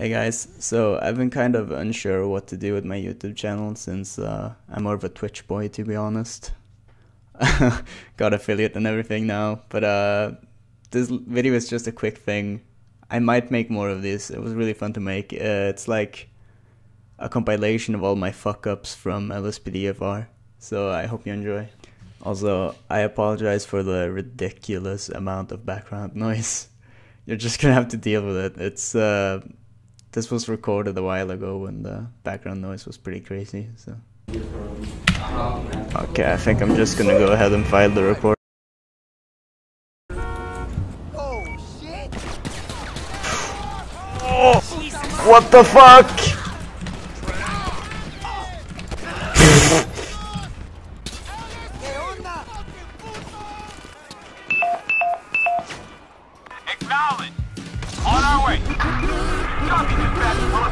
Hey guys, so I've been kind of unsure what to do with my YouTube channel since uh, I'm more of a Twitch boy to be honest. Got affiliate and everything now, but uh, this video is just a quick thing. I might make more of these. It was really fun to make. Uh, it's like a compilation of all my fuck ups from LSPDFR, so I hope you enjoy. Also, I apologize for the ridiculous amount of background noise. You're just gonna have to deal with it. It's uh, this was recorded a while ago when the background noise was pretty crazy. So. Okay, I think I'm just gonna go ahead and file the report. Oh, what the fuck?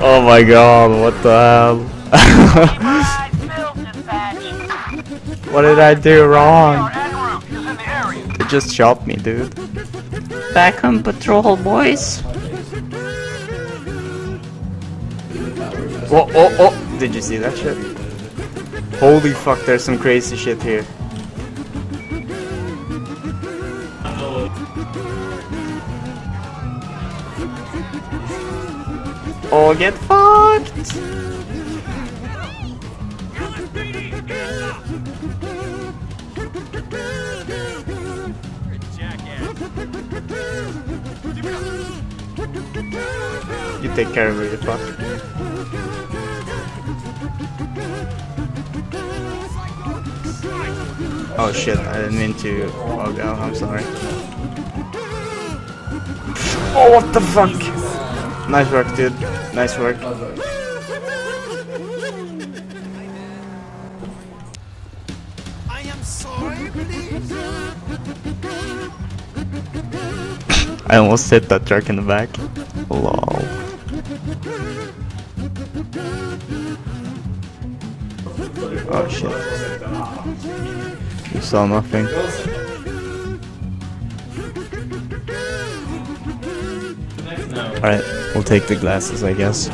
Oh my god, what the hell? Right, Bill, dispatch. what did I do wrong? en route is in the area. It just shot me, dude. Back on patrol, boys. Oh, oh, oh! Did you see that shit? Holy fuck, there's some crazy shit here. Oh, get fucked! You take care of me, you fuck. Oh shit, I didn't mean to. Oh god, I'm sorry. Oh, what the fuck? Nice work, dude. Nice work. I am sorry, please. I almost hit that truck in the back. Lol. Oh shit. You saw nothing. Alright, we'll take the glasses, I guess.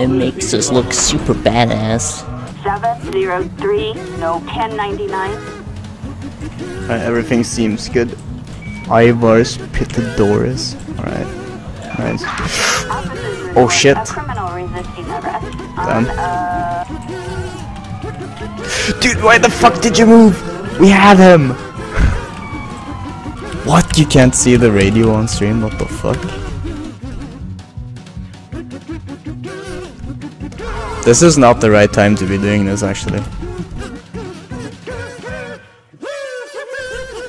It makes us look super badass. 703, no 1099. Alright, everything seems good. Ivars Pitadoris. Alright. Nice. Oh, shit. A criminal resisting arrest Damn. uh, Dude, why the fuck did you move? We had him! What? You can't see the radio on stream? What the fuck? This is not the right time to be doing this, actually.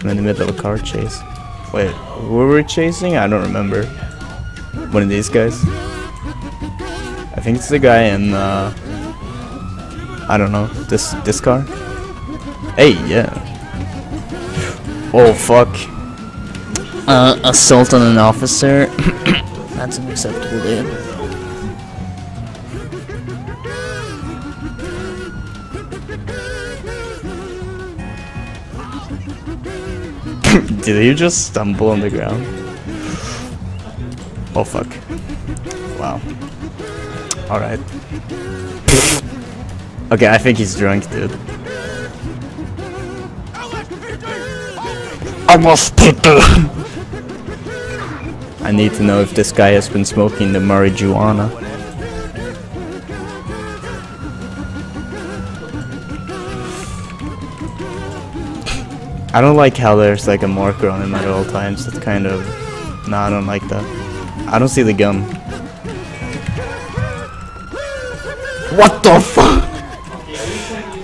I'm in the middle of a car chase. Wait, who were we chasing? I don't remember. One of these guys? I think it's the guy in, uh... I don't know. This this car? Hey, yeah. Oh fuck. Uh, assault on an officer. That's unacceptable, dude. Did you just stumble on the ground? Oh fuck. Wow. Alright. okay, I think he's drunk, dude. I'm hospital! I need to know if this guy has been smoking the marijuana. I don't like how there's like a marker on him at all times. That's kind of... No, I don't like that. I don't see the gun. What the fuck?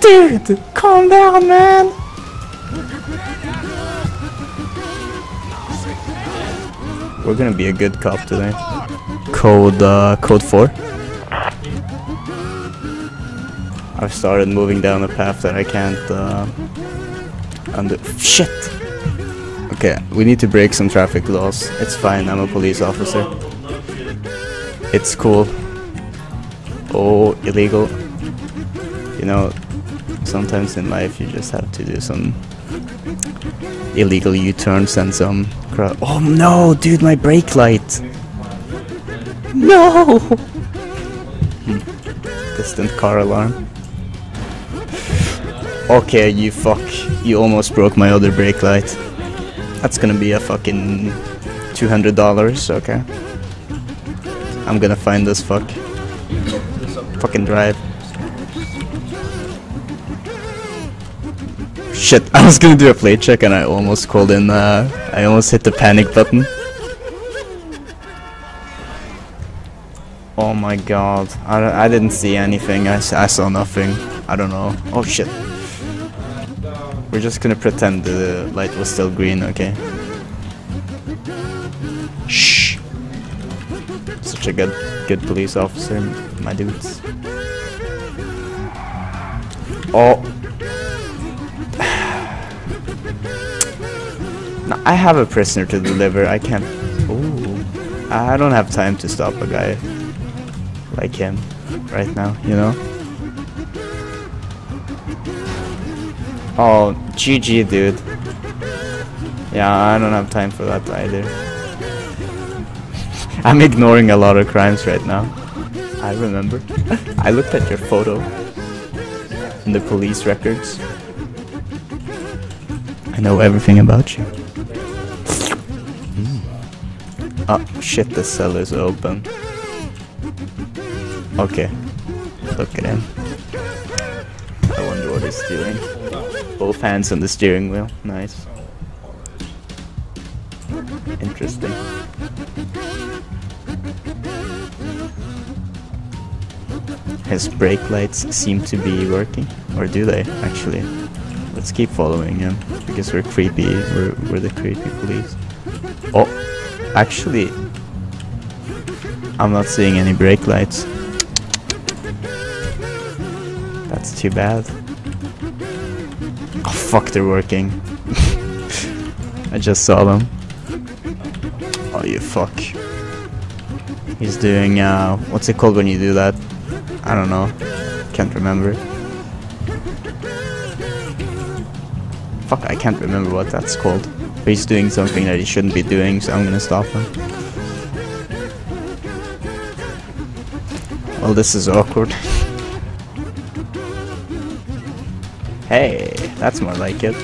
Dude, calm down, man. We're gonna be a good cop today. Code, uh, code 4. I've started moving down a path that I can't, uh, under- Shit! Okay, we need to break some traffic laws. It's fine, I'm a police officer. It's cool. Oh, illegal. You know, sometimes in life you just have to do some illegal U-turns and some Oh no, dude, my brake light. No. Distant car alarm. Okay, you fuck. You almost broke my other brake light. That's gonna be a fucking two hundred dollars. Okay. I'm gonna find this fuck. Fucking drive. Shit, I was gonna do a play check and I almost called in, uh, I almost hit the panic button. Oh my god, I, I didn't see anything, I, I saw nothing. I don't know. Oh shit. We're just gonna pretend the light was still green, okay? Shh. Such a good, good police officer, my dudes. Oh. No, I have a prisoner to deliver. I can't. Ooh. I don't have time to stop a guy like him right now, you know? Oh, GG, dude. Yeah, I don't have time for that either. I'm ignoring a lot of crimes right now. I remember. I looked at your photo in the police records. I know everything about you. Oh shit, the cell is open. Okay. Look at him. I wonder what he's doing. Both hands on the steering wheel. Nice. Interesting. His brake lights seem to be working. Or do they, actually? Let's keep following him. Because we're creepy. We're, we're the creepy police. Oh, actually, I'm not seeing any brake lights. That's too bad. Oh fuck, they're working. I just saw them. Oh, you fuck. He's doing, uh, what's it called when you do that? I don't know. Can't remember. Fuck, I can't remember what that's called. He's doing something that he shouldn't be doing, so I'm gonna stop him. Well, this is awkward. hey, that's more like it.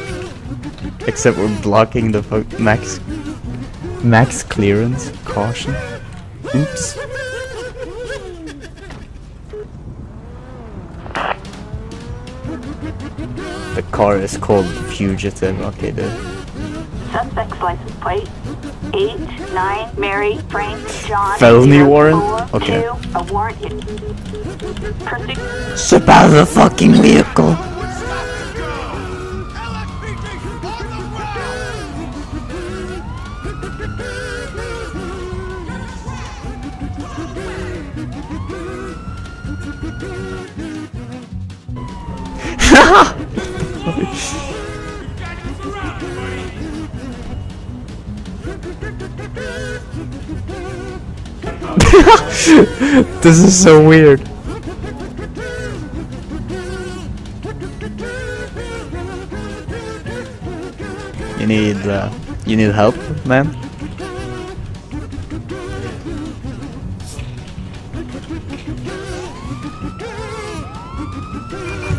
Except we're blocking the max max clearance caution. Oops. The car is called Fugitive. Okay, dude. Suspect's license plate. 8, 9, Mary, Frank, John. Felony zero, warrant? four, Okay. two, a warrant. Proceed. Step out of the fucking vehicle. This is so weird. You need uh, you need help, man.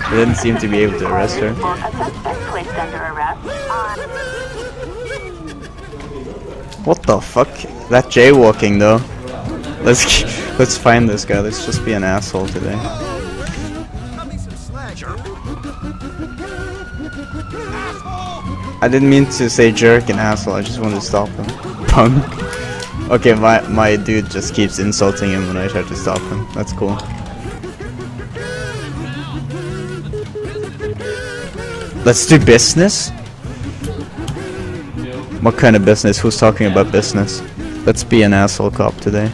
They didn't seem to be able to arrest her. What the fuck? That jaywalking though. Let's let's find this guy. Let's just be an asshole today. I didn't mean to say jerk and asshole. I just wanted to stop him. Punk. Okay, my my dude just keeps insulting him when I try to stop him. That's cool. Let's do business. What kind of business? Who's talking about business? Let's be an asshole cop today.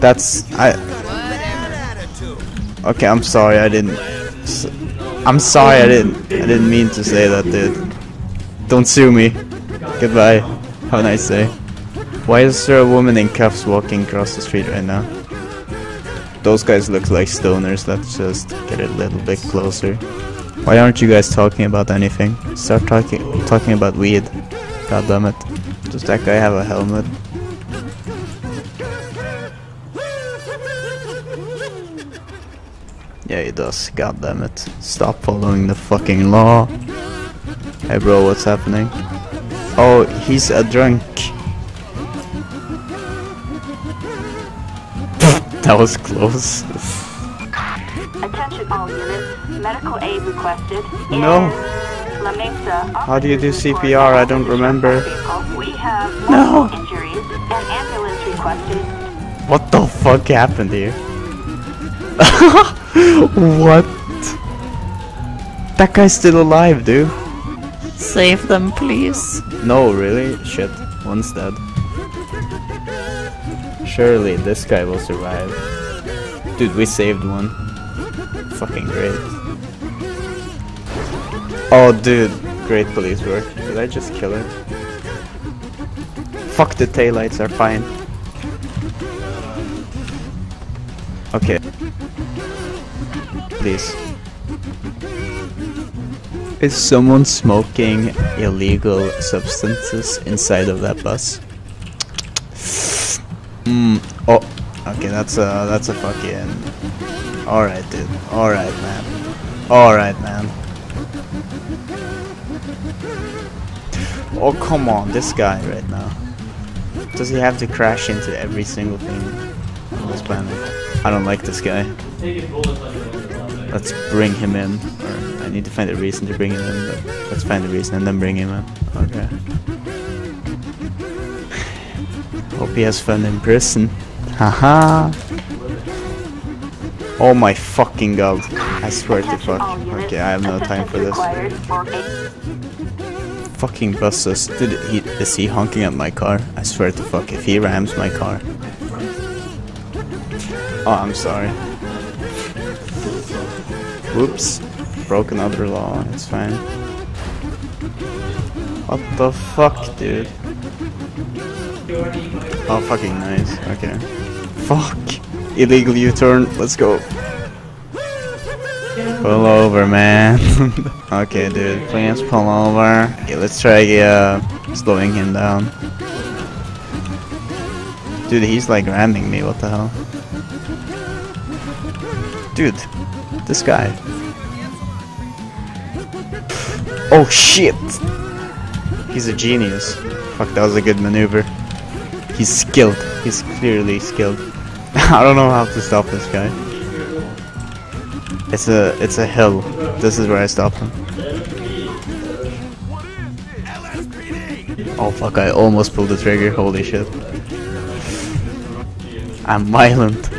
That's I. Okay, I'm sorry. I didn't. I'm sorry. I didn't. I didn't mean to say that, dude. Don't sue me. Goodbye. Have a nice day. Why is there a woman in cuffs walking across the street right now? Those guys look like stoners. Let's just get a little bit closer. Why aren't you guys talking about anything? Start talking talking about weed. God damn it. Does that guy have a helmet? He does. God damn it. Stop following the fucking law. Hey bro, what's happening? Oh, he's a drunk. that was close. Attention all units. Medical aid requested. No. How do you do CPR? I don't remember. No. injuries and ambulance requested. What the fuck happened here? what? That guy's still alive, dude. Save them, please. No, really? Shit, one's dead. Surely this guy will survive. Dude, we saved one. Fucking great. Oh, dude, great police work. Did I just kill her? Fuck the taillights are fine. Please. Is someone smoking illegal substances inside of that bus? Hmm. Oh. Okay, that's a that's a fucking. All right, dude. All right, man. All right, man. Oh come on, this guy right now. Does he have to crash into every single thing on this planet? I don't like this guy. Let's bring him in. Or I need to find a reason to bring him in, but let's find a reason and then bring him in. Okay. Hope he has fun in prison. Haha. Oh my fucking god. I swear to fuck. Okay, I have no time for this. Fucking buses. Dude, he, is he honking at my car? I swear to fuck, if he rams my car. Oh, I'm sorry. Whoops. Broke another law, it's fine. What the fuck, dude? Oh, fucking nice. Okay. Fuck. Illegal U-turn. Let's go. Pull over, man. okay, dude. Please pull over. Okay, let's try uh, slowing him down. Dude, he's like ramming me. What the hell? Dude, this guy. Oh shit! He's a genius. Fuck, that was a good maneuver. He's skilled. He's clearly skilled. I don't know how to stop this guy. It's a it's a hill. This is where I stop him. Oh fuck, I almost pulled the trigger, holy shit. I'm violent.